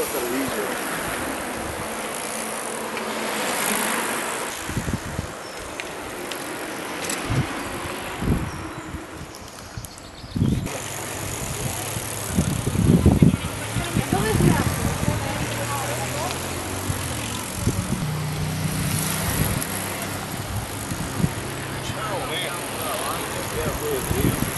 ったらいいじゃん。Yeah, we'll do.